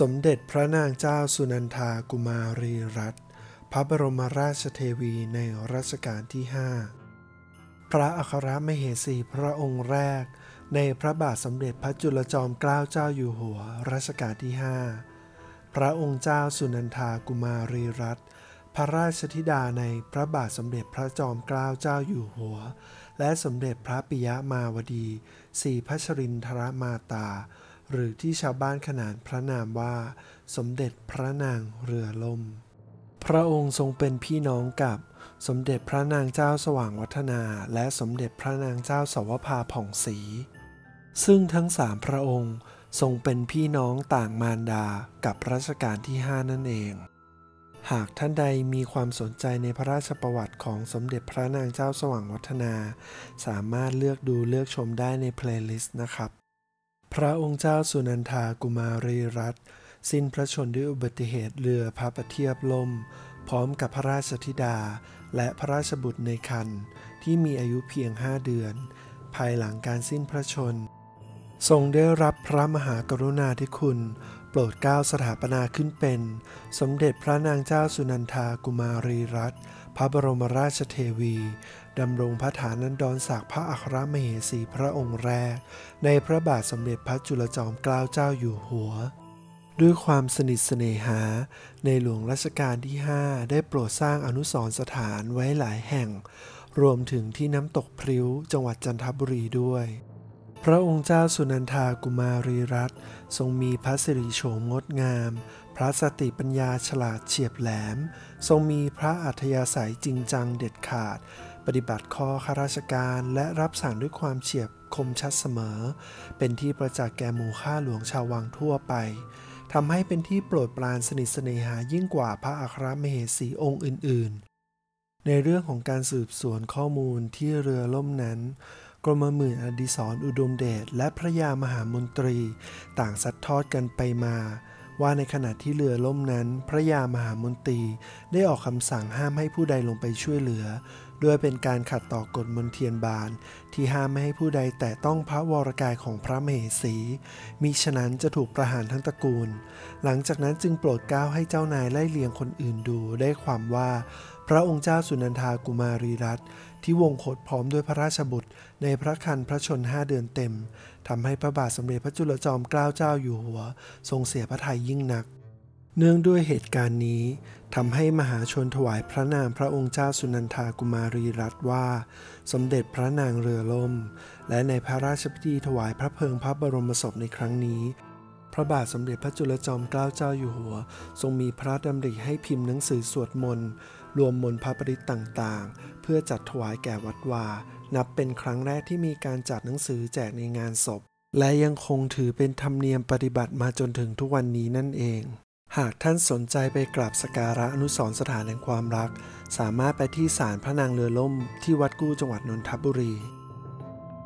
สมเด็จพระนางเจ้าสุนันทากุมารีรัตน์พระบรมราชเทวีในรัชกาลที่ 5 พระอัครมเหสีพระองค์แรก ในพระบาทสมเด็จพระจุลจอมเกล้าเจ้าอยู่หัวรัชกาลที่ 5 พระองค์เจ้าสุนันทากุมารีรัตน์พระราชธิดาในพระบาทสมเด็จพระจอมเกล้าเจ้าอยู่หัว และสมเด็จพระปิยมาวดีสีพัชรินทรมาตา หรือที่ชาวบ้านขนานพระนามว่า สมเด็จพระนางเรือล่ม พระองค์ทรงเป็นพี่น้องกับสมเด็จพระนางเจ้าสว่างวัฒนา และสมเด็จพระนางเจ้าสวภาผ่องศรี ซึ่งทั้งสามพระองค์ทรงเป็นพี่น้องต่างมารดากับรัชกาลที่ 5 นั่นเอง หากท่านใดมีความสนใจในพระราชประวัติของสมเด็จพระนางเจ้าสว่างวัฒนา สามารถเลือกดูเลือกชมได้ใน playlist นะครับ พระองค์เจ้าสุนันทากุมารีรัตน์สิ้นพระชนม์ด้วยอุบัติเหตุเรือพระประเทียบล่ม พร้อมกับพระราชธิดา และพระราชบุตรในครรภ์ที่มีอายุเพียงห้าเดือน ภายหลังการสิ้นพระชนม์ ทรงได้รับพระมหากรุณาธิคุณ โปรดเกล้าสถาปนาขึ้นเป็น สมเด็จพระนางเจ้าสุนันทากุมารีรัตน์ พระบรมราชเทวีดำรงพระฐานันดรศักดิ์พระอัครมเหสีพระองค์แรก ในพระบาทสมเด็จพระจุลจอมเกล้าเจ้าอยู่หัว ด้วยความสนิทเสน่หา ในหลวงรัชกาลที่ 5 ได้โปรดสร้างอนุสรสถานไว้หลายแห่ง รวมถึงที่น้ำตกพริ้วจังหวัดจันทบุรีด้วย พระองค์เจ้าสุนันทากุมารีรัตน์ทรงมีพระสิริโฉมงดงาม พระสติปัญญาฉลาดเฉียบแหลม ทรงมีพระอัธยาศัยจริงจังเด็ดขาด ปฏิบัติข้อข้าราชการและรับสั่งด้วยความเฉียบคมชัดเสมอ เป็นที่ประจักษ์แก่หมู่ข้าหลวงชาววังทั่วไปทำให้เป็นที่โปรดปรานสนิทสเนหายิ่งกว่าพระอัครมเหสีองค์อื่น ๆ ในเรื่องของการสืบสวนข้อมูลที่เรือล่มนั้น กรมหมื่นอดิศรอุดมเดชและพระยามหามนตรี ต่างสัดทอดกันไปมา ว่าในขณะที่เรือล่มนั้น พระยามหามนตรีได้ออกคำสั่งห้ามให้ผู้ใดลงไปช่วยเหลือด้วยเป็นการขัดต่อกฎมนเทียนบานที่ห้ามไม่ให้ผู้ใดแต่ต้องพระวรกายของพระมเหสี มิฉะนั้นจะถูกประหารทั้งตระกูล หลังจากนั้นจึงโปรดเกล้าให้เจ้านายไล่เลียงคนอื่นดูได้ความว่า พระองค์เจ้าสุนันทากุมารีรัตน์ที่วงโคตพร้อมด้วยพระราชบุตร ในพระคันพระชนห้าเดือนเต็มทำให้พระบาทสมเด็จพระจุลจอมเกล้าเจ้าอยู่หัว ทรงเสียพระทัยยิ่งนัก เนื่องด้วยเหตุการณ์นี้ทำให้มหาชนถวายพระนามพระองค์เจ้าสุนันทากุมารีรัตน์ว่า สมเด็จพระนางเรือล่ม และในพระราชพิธีถวายพระเพลิงพระบรมศพในครั้งนี้ ระบาทสมเด็จพระจุลจอมเกล้าเจ้าอยู่หัว ทรงมีพระดำริให้พิมพ์หนังสือสวดมนต์รวมมนต์พระปริตต่างๆ เพื่อจัดถวายแก่วัดวา นับเป็นครั้งแรกที่มีการจัดหนังสือแจกในงานศพ และยังคงถือเป็นธรรมเนียมปฏิบัติมาจนถึงทุกวันนี้นั่นเอง หากท่านสนใจไปกราบสการะอนุสรสถานแห่งความรัก สามารถไปที่ศาลพระนางเรือล่มที่วัดกู้จังหวัดนนทบุรี